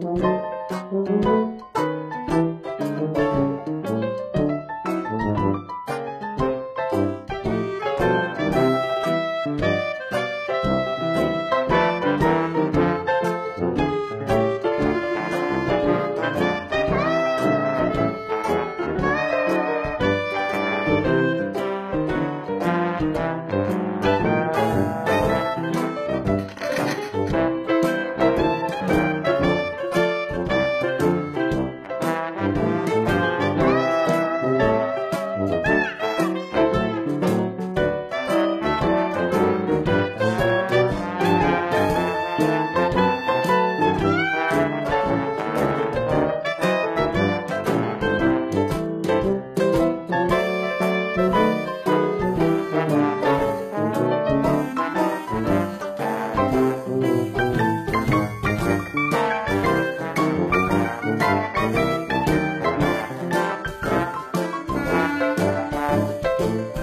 Thank you. Bye.